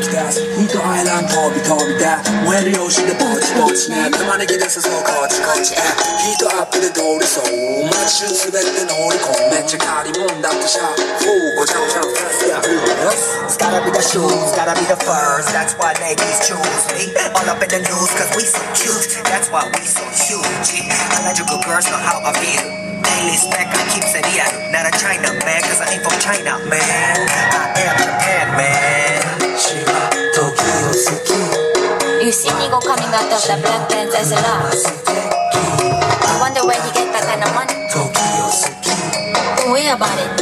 き出すヒートアイランド飛び飛びで燃えるよしでぼちぼちね玉ねぎでさそうこっちこっちへヒートアップで通りそう街中滑って乗り込むめっちゃ借りもんだってシャフごちゃごちゃファスや It's gotta be the shoes, gotta be the furs. That's why ladies choose me. All up in the news, cause we so cute. That's why we so huge. Harajuku girls know how I feel. highly spec, I keep seria, not a China man, cause I ain't from China, man. I am Japan, man. Shiba, Tokyo, Suki. You see Nigo coming out of the black pants as a lot. I wonder where he get that kind of money. Tokyo, Suki. worry about it?